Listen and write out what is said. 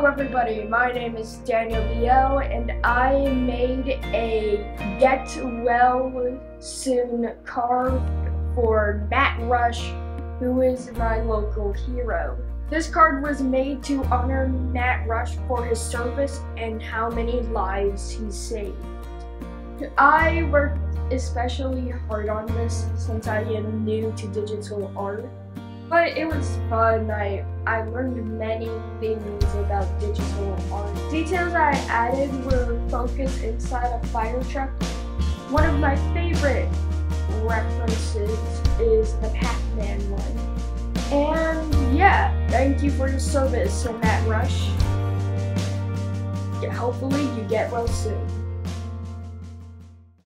Hello everybody, my name is Daniel Biel and I made a Get Well Soon card for Matt Rush, who is my local hero. This card was made to honor Matt Rush for his service and how many lives he saved. I worked especially hard on this since I am new to digital art. But it was fun. I, I learned many things about digital art. Details I added were focused inside a fire truck. One of my favorite references is the Pac-Man one. And yeah, thank you for your service, Matt Rush. Yeah, hopefully you get well soon.